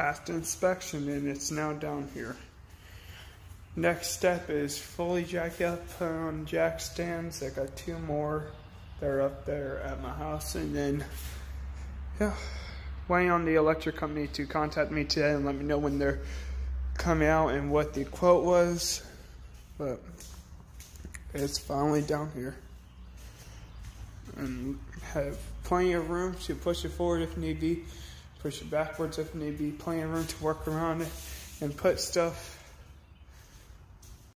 passed inspection and it's now down here. Next step is fully jack up, on jack stands. I got two more. They're up there at my house. And then, yeah, waiting on the electric company to contact me today and let me know when they're coming out and what the quote was. But it's finally down here. And have plenty of room to push it forward if need be, push it backwards if need be, plenty of room to work around it and put stuff